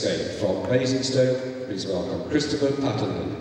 From Basingstoke, please welcome Christopher Patterson.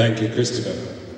Thank you, Christopher.